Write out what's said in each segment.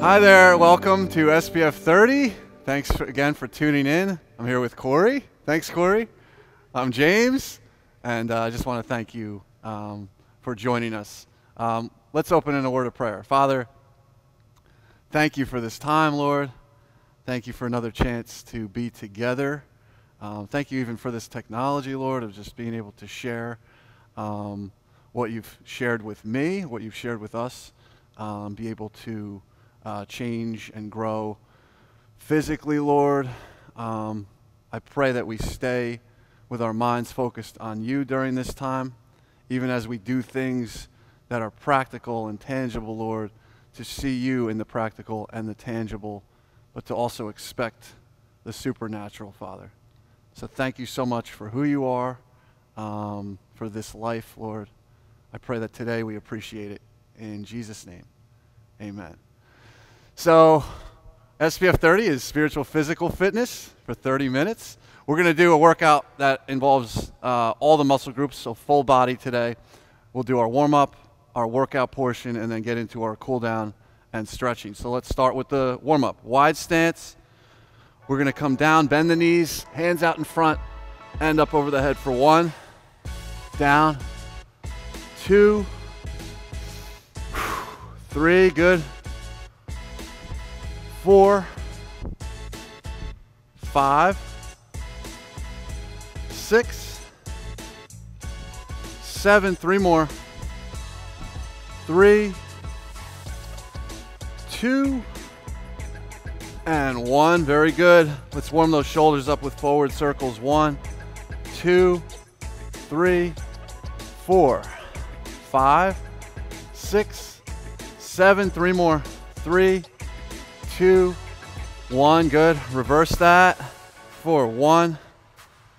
Hi there, welcome to SPF 30. Thanks for, again for tuning in. I'm here with Corey. Thanks, Corey. I'm James, and uh, I just want to thank you um, for joining us. Um, let's open in a word of prayer. Father, thank you for this time, Lord. Thank you for another chance to be together. Um, thank you even for this technology, Lord, of just being able to share um, what you've shared with me, what you've shared with us, um, be able to uh, change and grow physically, Lord. Um, I pray that we stay with our minds focused on you during this time, even as we do things that are practical and tangible, Lord, to see you in the practical and the tangible, but to also expect the supernatural, Father. So thank you so much for who you are, um, for this life, Lord. I pray that today we appreciate it. In Jesus' name, amen. So, SPF 30 is spiritual physical fitness for 30 minutes. We're going to do a workout that involves uh, all the muscle groups, so full body today. We'll do our warm up, our workout portion, and then get into our cool down and stretching. So, let's start with the warm up. Wide stance. We're going to come down, bend the knees, hands out in front, end up over the head for one, down, two, three, good four, five, six, seven, three more, three, two, and one. Very good. Let's warm those shoulders up with forward circles. One, two, three, four, five, six, seven, three more, three, two, one. Good. Reverse that. Four. One,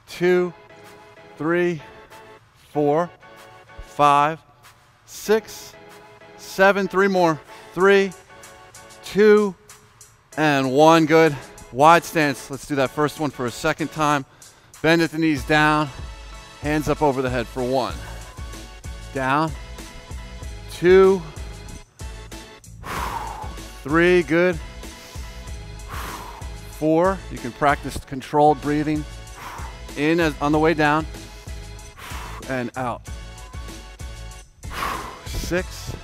two, three, four, five, six, seven. Three more. Three, two, and one. Good. Wide stance. Let's do that first one for a second time. Bend at the knees down. Hands up over the head for one. Down. Two. Three. Good four. You can practice controlled breathing in as, on the way down and out. Six,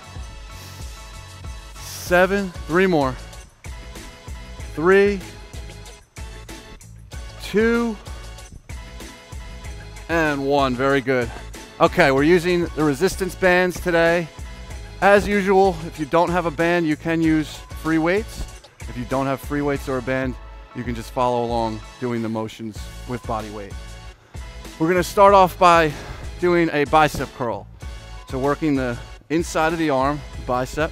seven, three more. Three, two, and one. Very good. Okay, we're using the resistance bands today. As usual, if you don't have a band, you can use free weights. If you don't have free weights or a band, you can just follow along doing the motions with body weight. We're gonna start off by doing a bicep curl. So working the inside of the arm, bicep.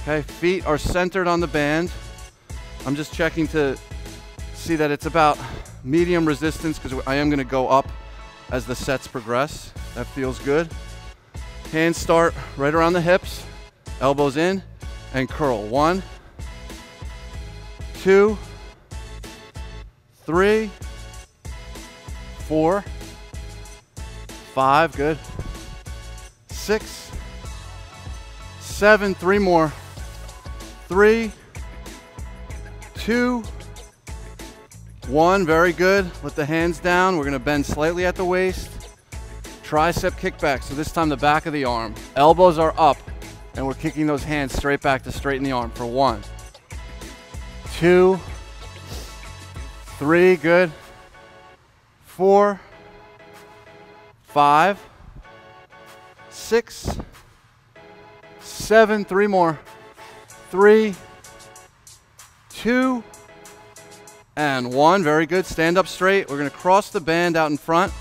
Okay, feet are centered on the band. I'm just checking to see that it's about medium resistance because I am gonna go up as the sets progress. That feels good. Hands start right around the hips, elbows in, and curl. One, two, three, four, five, good, six, seven, three more, three, two, one, very good. Let the hands down. We're gonna bend slightly at the waist. Tricep kickback, so this time the back of the arm. Elbows are up, and we're kicking those hands straight back to straighten the arm for one, two, Three, good. Four, five, six, seven, three more. Three, two, and one. Very good. Stand up straight. We're going to cross the band out in front.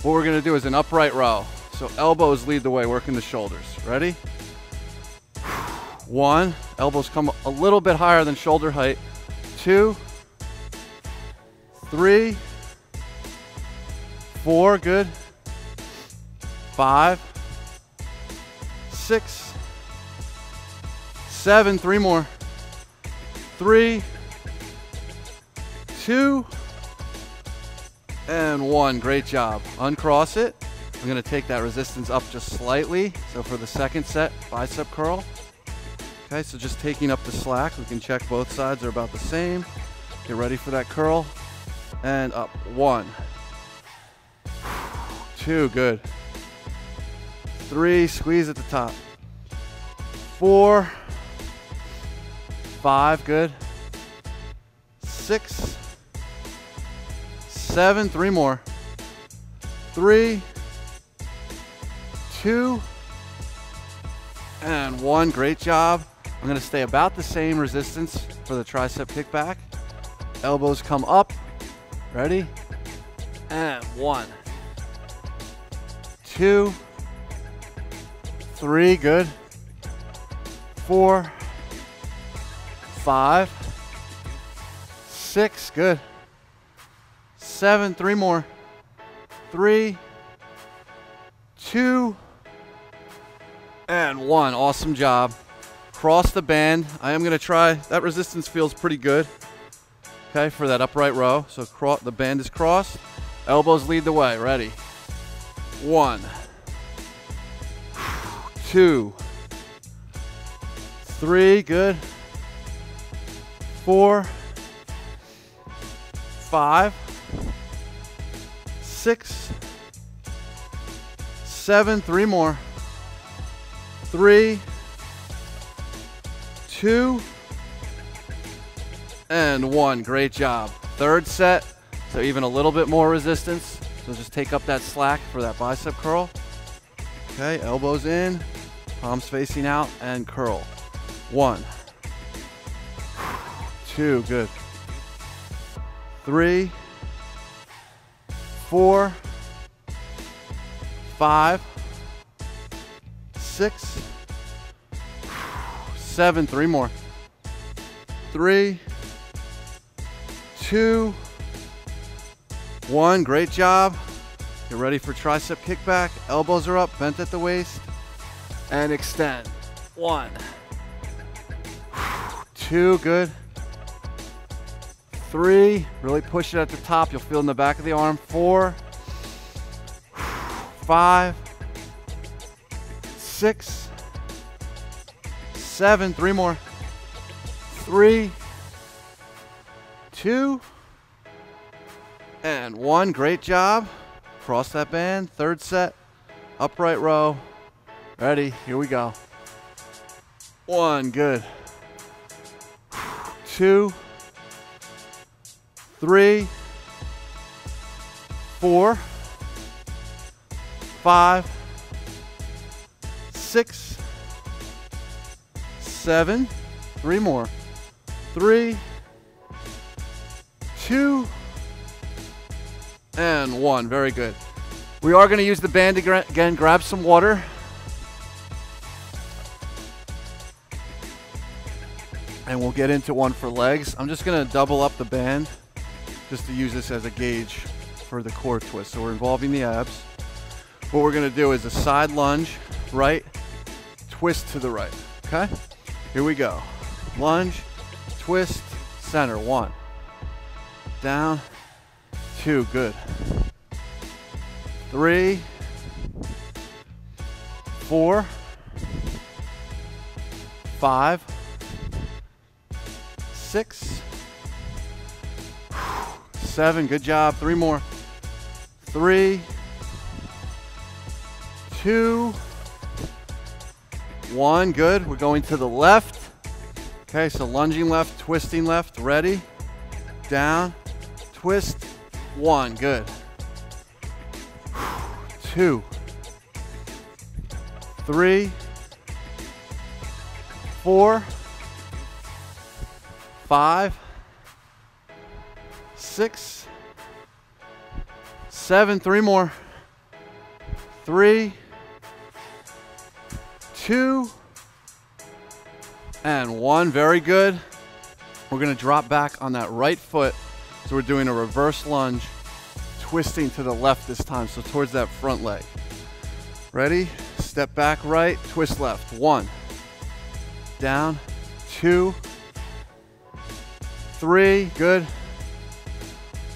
What we're going to do is an upright row. So elbows lead the way, working the shoulders. Ready? One. Elbows come a little bit higher than shoulder height. Two, three, four, good, five, six, seven, three more, three, two, and one. Great job. Uncross it. I'm to take that resistance up just slightly. So for the second set, bicep curl. Okay, so just taking up the slack. We can check both sides are about the same. Get ready for that curl. And up. One. Two, good. Three, squeeze at the top. Four. Five, good. Six, seven, three more. Three. Two. And one, great job. I'm gonna stay about the same resistance for the tricep kickback. Elbows come up. Ready? And one, two, three, good. Four, five, six, good. Seven, three more. Three, two, and one. Awesome job. Cross the band. I am going to try. That resistance feels pretty good. Okay, for that upright row. So the band is crossed. Elbows lead the way. Ready? One, two, three. Good. Four, five, six, seven. Three more three, two, and one. Great job. Third set, so even a little bit more resistance. So just take up that slack for that bicep curl. Okay, elbows in, palms facing out, and curl. One, two, good. Three, four, five, six, seven, three more. Three, two, one. Great job. Get ready for tricep kickback. Elbows are up, bent at the waist, and extend. One, two, good. Three, really push it at the top. You'll feel in the back of the arm. Four, five, six, seven, three more, three, two, and one. Great job. Cross that band. Third set, upright row. Ready? Here we go. One, good. Two, three, four, five, six, seven, three more, three, two, and one. Very good. We are going to use the band again. Grab some water. And we'll get into one for legs. I'm just going to double up the band just to use this as a gauge for the core twist. So we're involving the abs. What we're going to do is a side lunge, right, twist to the right. Okay? Here we go. Lunge, twist, center. One. Down. Two. Good. Three. Four. Five. Six. Seven. Good job. Three more. Three. Two. One, good. We're going to the left. Okay, so lunging left, twisting left, ready. Down, twist, one, good. Two, three, four, five, six, seven, three more, three, two, and one. Very good. We're going to drop back on that right foot. So we're doing a reverse lunge, twisting to the left this time, so towards that front leg. Ready? Step back right, twist left. One, down, two, three, good,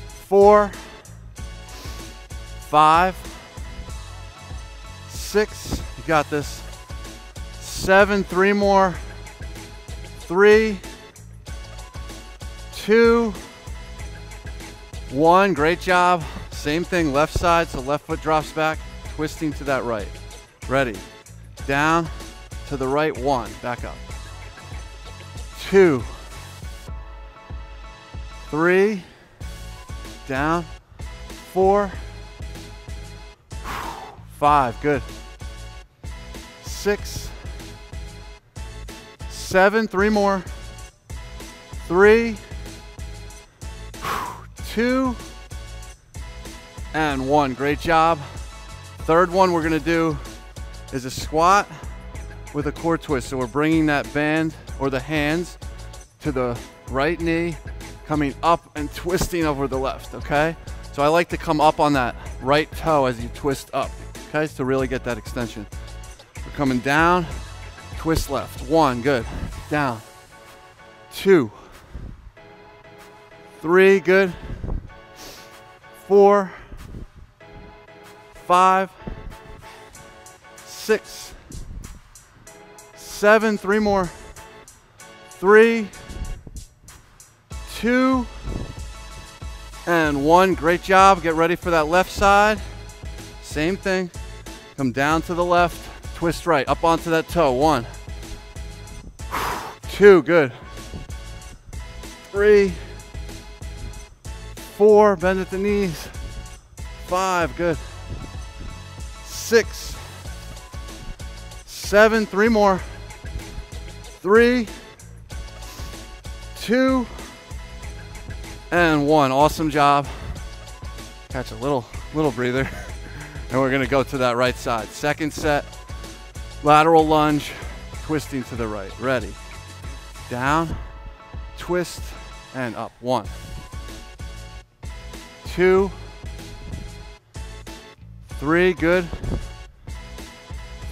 four, five, six, you got this, seven, three more, three, two, one. Great job. Same thing, left side, so left foot drops back, twisting to that right. Ready. Down to the right, one. Back up. Two, three, down, four, five, good. Six, seven, three more, three, two, and one. Great job. Third one we're gonna do is a squat with a core twist. So we're bringing that band or the hands to the right knee, coming up and twisting over the left, okay? So I like to come up on that right toe as you twist up, okay? To really get that extension. We're coming down, twist left. One, good. Down. Two. Three, good. Four. Five. Six. Seven, three more. Three two, and one. Great job. Get ready for that left side. Same thing. Come down to the left, twist right, up onto that toe. One, two, good. Three, four, bend at the knees. Five, good. Six, seven, three more. Three, two, and one. Awesome job. Catch a little, little breather. And we're gonna go to that right side. Second set, lateral lunge, twisting to the right. Ready. Down, twist, and up. One, two, three, good.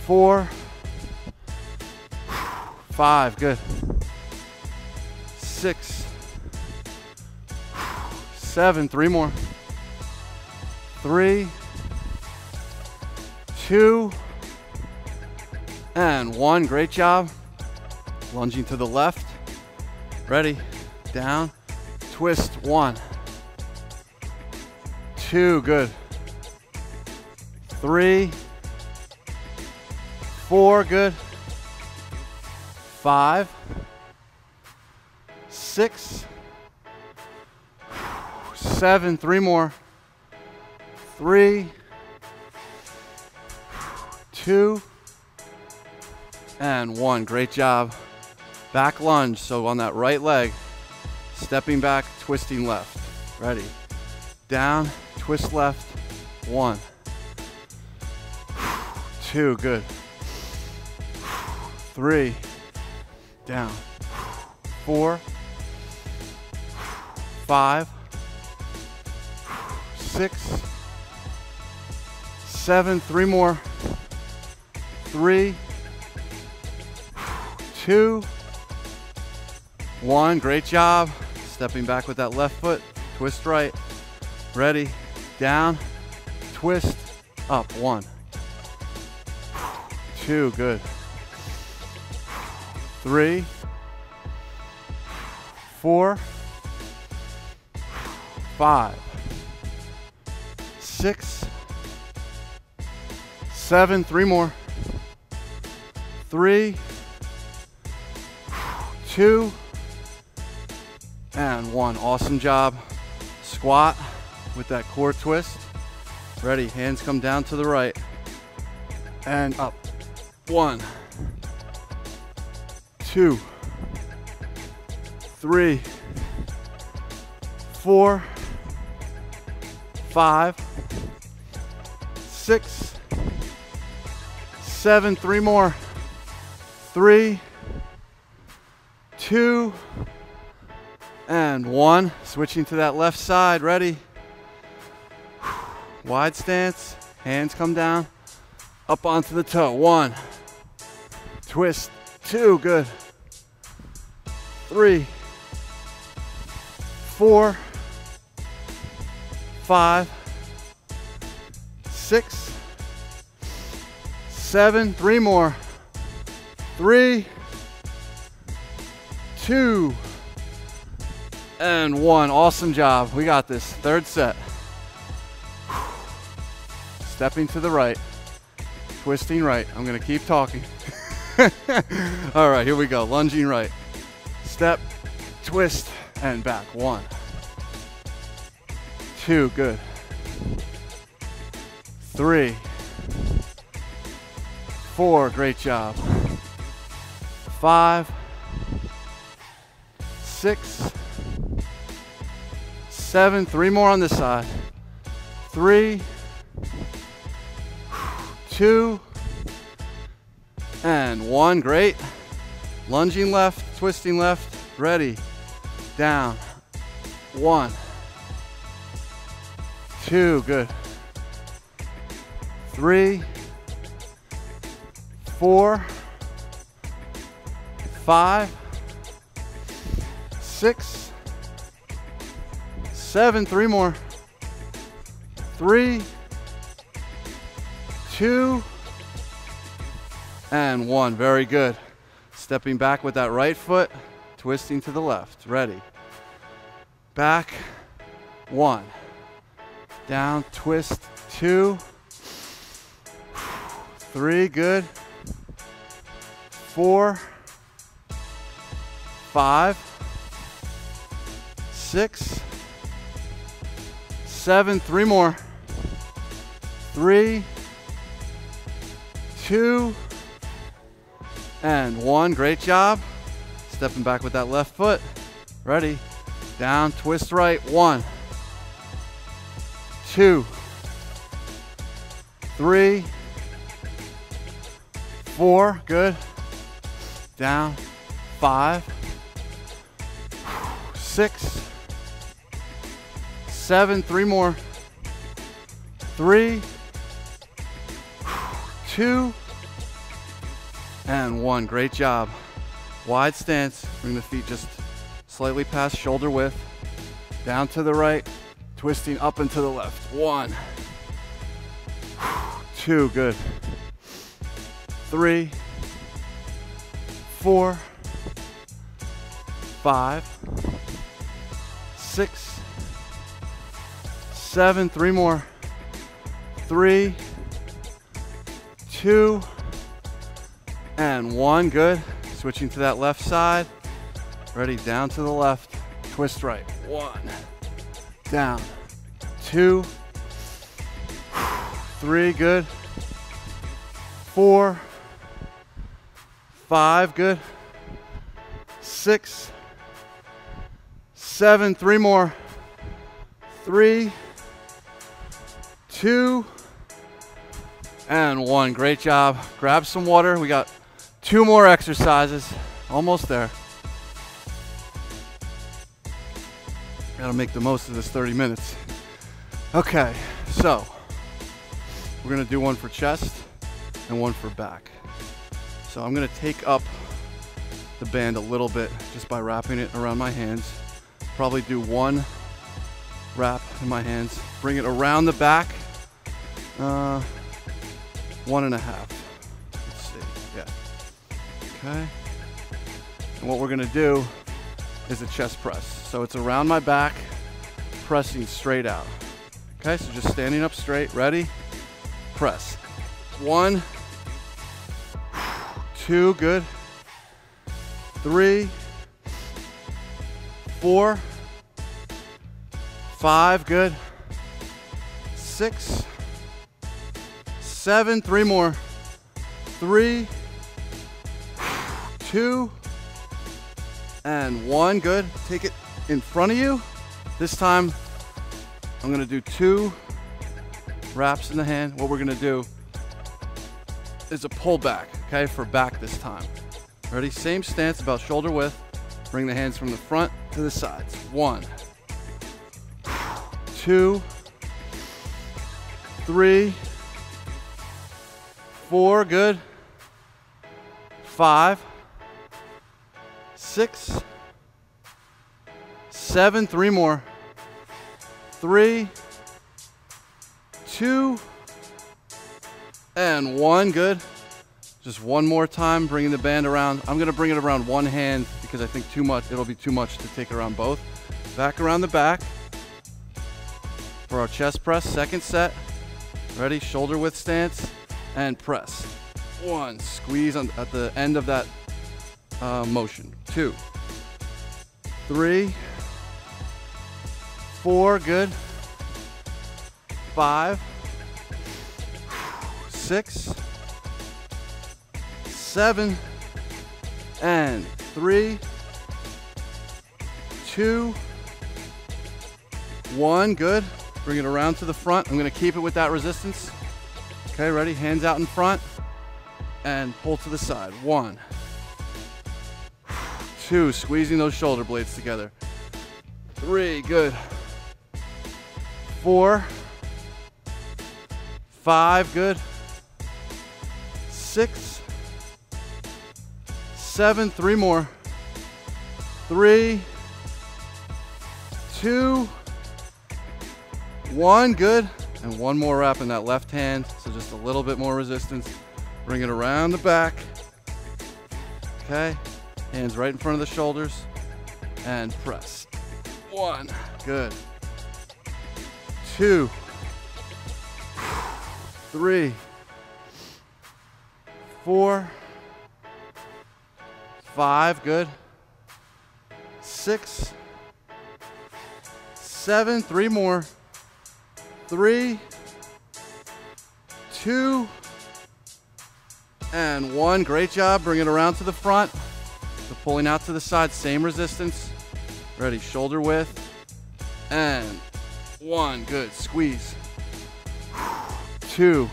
Four, five, good. Six, seven, three more. Three, two, and one. Great job. Lunging to the left. Ready, down, twist, one, two, good. Three, four, good. Five, six, seven, three more. Three, two, and one. Great job. Back lunge. So on that right leg, stepping back, twisting left. Ready. Down, twist left. One, two, good. Three, down. Four, five, six, seven, three more, three, two, one. Great job. Stepping back with that left foot, twist right, ready, down, twist, up, one, two, good, three, four, five, six, seven, three more, three, two, and one. Awesome job. Squat with that core twist. Ready, hands come down to the right and up. One, two, three, four, five, six, seven, three more, three, two, and one. Switching to that left side, ready. Wide stance, hands come down, up onto the toe. One, twist, two, good. Three, four, five, six, seven, three more. Three, two, and one. Awesome job. We got this. Third set. Stepping to the right, twisting right. I'm to keep talking. All right, here we go. Lunging right. Step, twist, and back. One, two, good. Three, four, great job. Five, six, seven, three more on this side. Three, two, and one. Great. Lunging left, twisting left, ready. Down. One, two, good. Three, four, five, six, seven, three more. Three, two, and one. Very good. Stepping back with that right foot, twisting to the left. Ready. Back, one. Down, twist, two, three, good. Four, five, six, seven, three more. Three, two, and one. Great job. Stepping back with that left foot. Ready. Down, twist right. One, two, three, four. Good. Down. Five, six, seven. Three more. Three, two, and one. Great job. Wide stance. Bring the feet just slightly past shoulder width. Down to the right. Twisting up and to the left. One, two, good. Three, four, five, six, seven, three more. Three, two, and one. Good. Switching to that left side. Ready, down to the left. Twist right. One, down, two, three, good. Four, five, good. Six, seven, three more. Three, two, and one. Great job. Grab some water. We got two more exercises. Almost there. Gotta make the most of this 30 minutes. Okay, so we're gonna do one for chest and one for back. So I'm gonna take up the band a little bit just by wrapping it around my hands. Probably do one wrap in my hands. Bring it around the back. Uh, one and a half. Okay. And what we're gonna do is a chest press. So it's around my back, pressing straight out. Okay, so just standing up straight, ready? Press. One, two, good. Three, four, five, good. Six, seven, three more. Three, two, and one. Good. Take it in front of you. This time, I'm gonna do two wraps in the hand. What we're gonna do is a pull back, okay, for back this time. Ready? Same stance, about shoulder width. Bring the hands from the front to the sides. One, two, three, four, good. Five, six, seven, three more. Three, two, and one. Good. Just one more time, bringing the band around. I'm gonna bring it around one hand because I think too much, it'll be too much to take around both. Back around the back for our chest press, second set. Ready, shoulder width stance, and press. One, squeeze on, at the end of that uh, motion. Two, three, four, good. Five, six, seven, and three, two, one, good. Bring it around to the front. I'm gonna keep it with that resistance. Okay, ready? Hands out in front and pull to the side. One, two, squeezing those shoulder blades together. Three, good. Four, five, good. Six, seven, three more. Three, two, one, good. And one more wrap in that left hand, so just a little bit more resistance. Bring it around the back. Okay, hands right in front of the shoulders and press. One, good. Two, three, four, five, good. Six, seven, three more. Three, two, and one. Great job. Bring it around to the front. So pulling out to the side, same resistance. Ready, shoulder width. And one. Good. Squeeze. Two.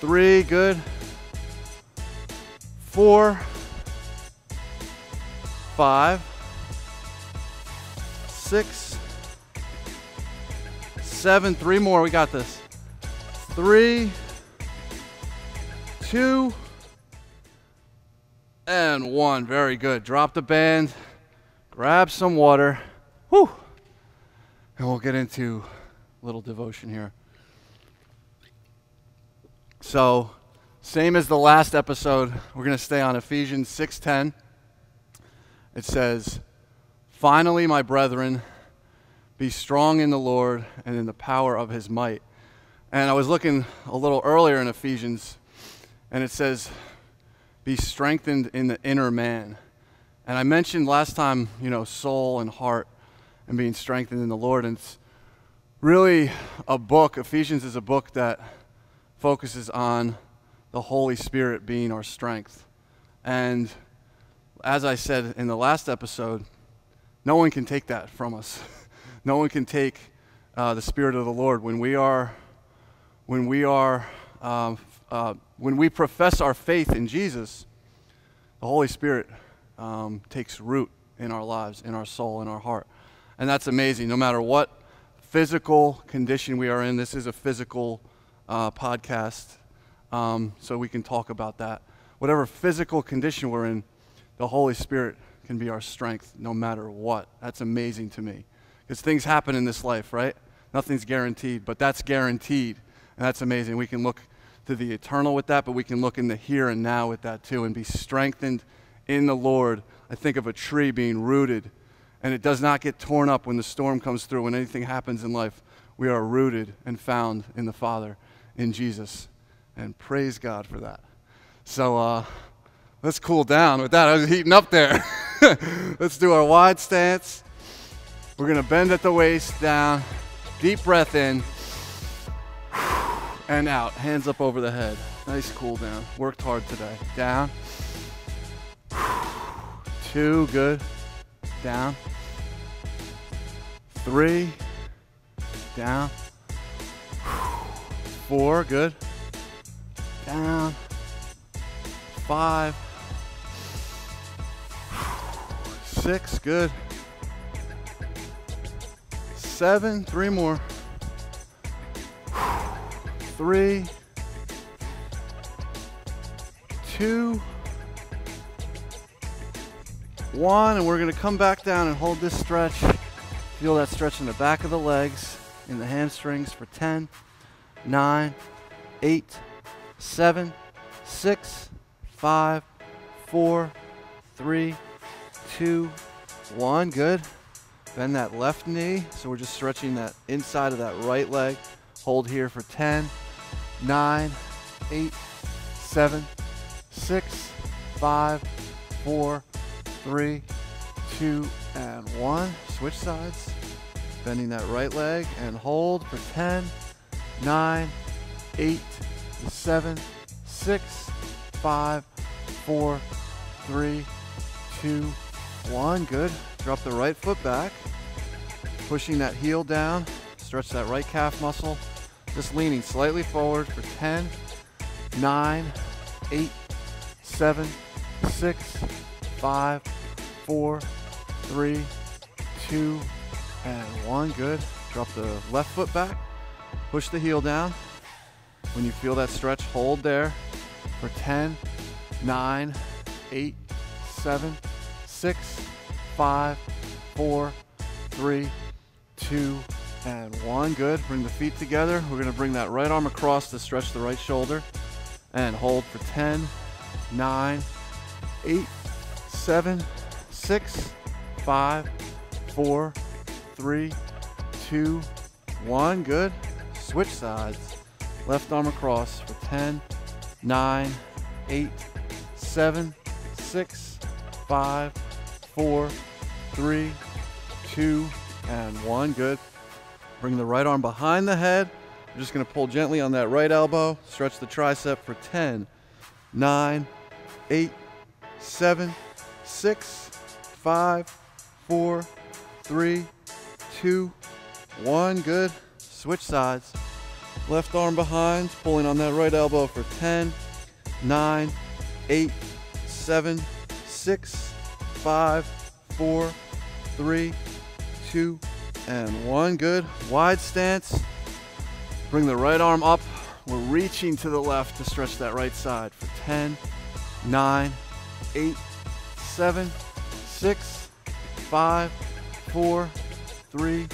Three. Good. Four. Five. Six. Seven. Three more. We got this. Three two, and one. Very good. Drop the band, grab some water. Whew. And we'll get into a little devotion here. So, same as the last episode, we're going to stay on Ephesians 6:10. It says, "Finally, my brethren, be strong in the Lord and in the power of his might." And I was looking a little earlier in Ephesians and it says, Be strengthened in the inner man. And I mentioned last time, you know, soul and heart and being strengthened in the Lord. And it's really a book. Ephesians is a book that focuses on the Holy Spirit being our strength. And as I said in the last episode, no one can take that from us. no one can take uh, the Spirit of the Lord when we are, when we are um, uh, when we profess our faith in Jesus, the Holy Spirit um, takes root in our lives, in our soul, in our heart. And that's amazing. No matter what physical condition we are in, this is a physical uh, podcast, um, so we can talk about that. Whatever physical condition we're in, the Holy Spirit can be our strength no matter what. That's amazing to me. Because things happen in this life, right? Nothing's guaranteed, but that's guaranteed. And that's amazing. We can look to the eternal with that, but we can look in the here and now with that too and be strengthened in the Lord. I think of a tree being rooted, and it does not get torn up when the storm comes through, when anything happens in life. We are rooted and found in the Father, in Jesus. And praise God for that. So uh, let's cool down with that. I was heating up there. let's do our wide stance. We're going to bend at the waist down, deep breath in and out. Hands up over the head. Nice cool down. Worked hard today. Down. Two, good. Down. Three. Down. Four, good. Down. Five. Six, good. Seven, three more three, two, one, and we're going to come back down and hold this stretch. Feel that stretch in the back of the legs, in the hamstrings for 10, 9, 8, seven, six, five, four, three, two, one. Good. Bend that left knee. So we're just stretching that inside of that right leg. Hold here for 10, 9, 8, 7, 6, 5, 4, 3, 2, and 1. Switch sides. Bending that right leg and hold for 10, 9, 8, 7, 6, 5, 4, 3, 2, 1. Good. Drop the right foot back. Pushing that heel down. Stretch that right calf muscle. Just leaning slightly forward for 10, 9, 8, 7, 6, 5, 4, 3, 2, and 1. Good. Drop the left foot back. Push the heel down. When you feel that stretch, hold there for 10, 9, 8, 7, 6, 5, 4, 3, 2, and 1. Good. Bring the feet together. We're going to bring that right arm across to stretch the right shoulder. And hold for 10, 9, 8, 7, 6, 5, 4, 3, 2, 1. Good. Switch sides. Left arm across for 10, 9, 8, 7, 6, 5, 4, 3, 2, and 1. Good. Bring the right arm behind the head. Just going to pull gently on that right elbow. Stretch the tricep for 10, 9, 8, 7, 6, 5, 4, 3, 2, 1. Good. Switch sides. Left arm behind, pulling on that right elbow for 10, 9, 8, 7, 6, 5, 4, 3, 2, and 1. Good. Wide stance. Bring the right arm up. We're reaching to the left to stretch that right side for 10, 9, 8, 7, 6, 5, 4, 3,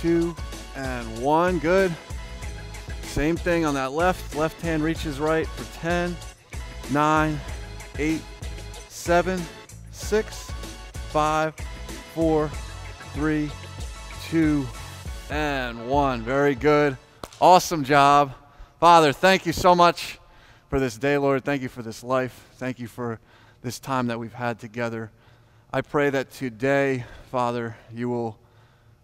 2, and 1. Good. Same thing on that left. Left hand reaches right for 10, 9, 8, 7, 6, 5, 4, 3, 2, and 1. Very good. Awesome job. Father, thank you so much for this day, Lord. Thank you for this life. Thank you for this time that we've had together. I pray that today, Father, you will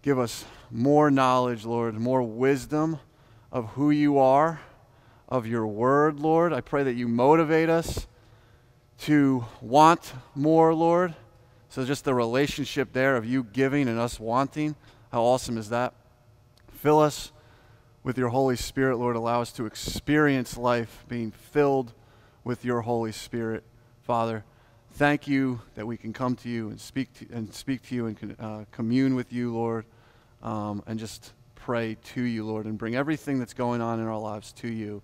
give us more knowledge, Lord, more wisdom of who you are, of your word, Lord. I pray that you motivate us to want more, Lord. So just the relationship there of you giving and us wanting, how awesome is that? Fill us with your Holy Spirit, Lord. Allow us to experience life being filled with your Holy Spirit, Father. Thank you that we can come to you and speak to, and speak to you and uh, commune with you, Lord, um, and just pray to you, Lord, and bring everything that's going on in our lives to you.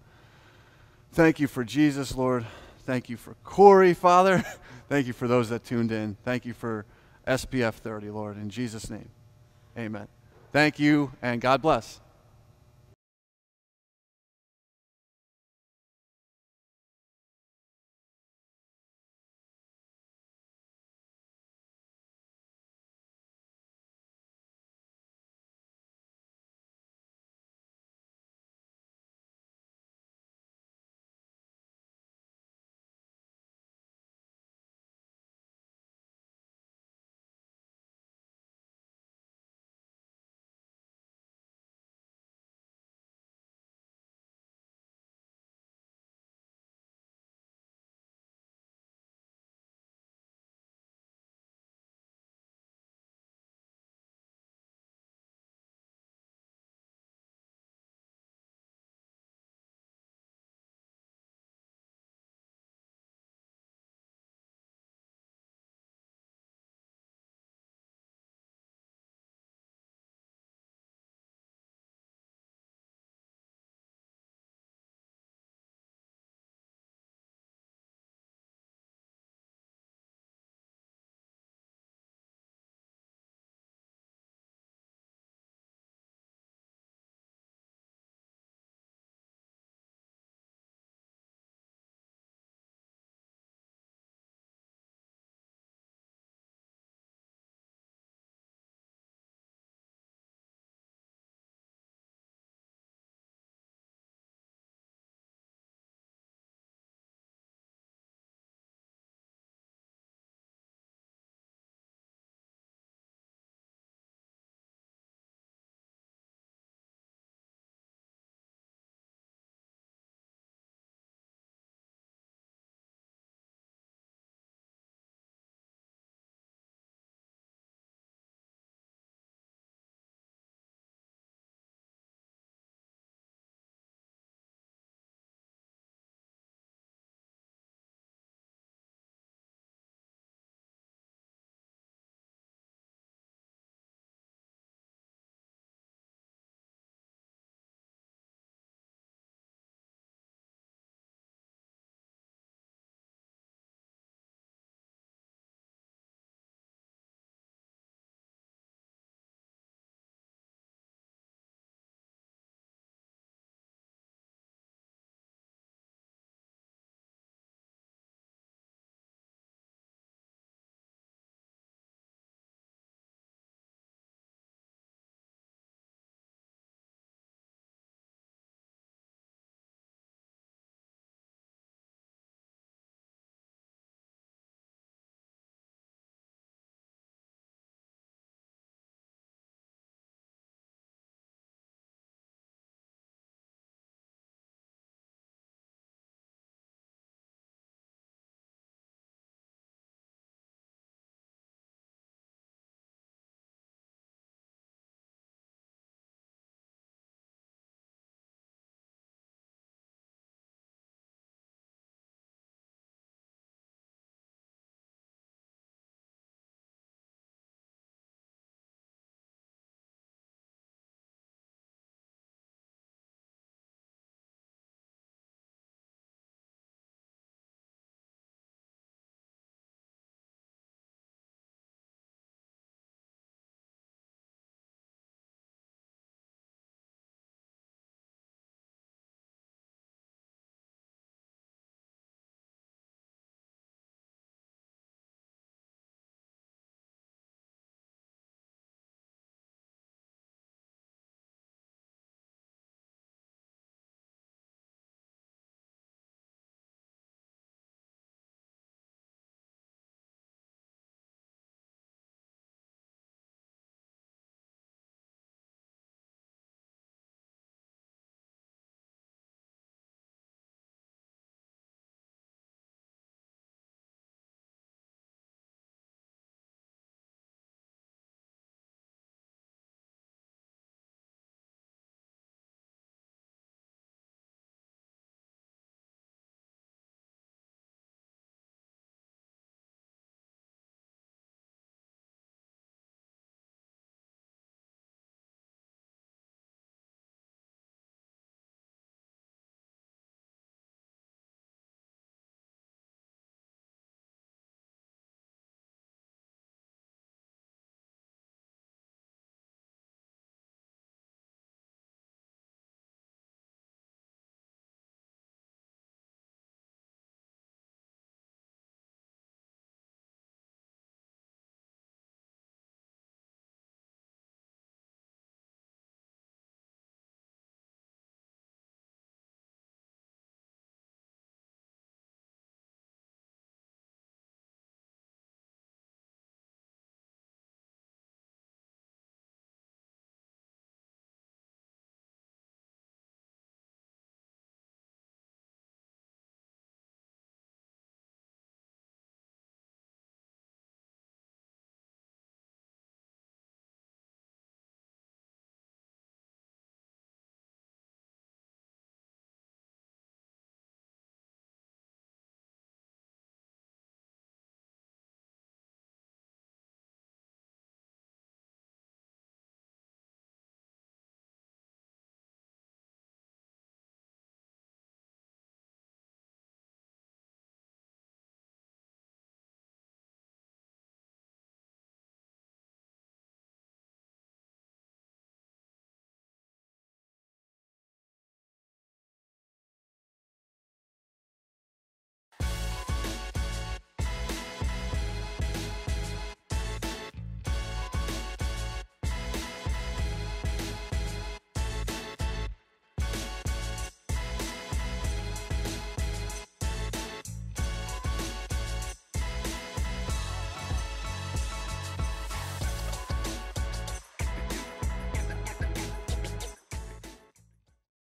Thank you for Jesus, Lord. Thank you for Corey, Father. Thank you for those that tuned in. Thank you for SPF 30, Lord. In Jesus' name, amen. Thank you, and God bless.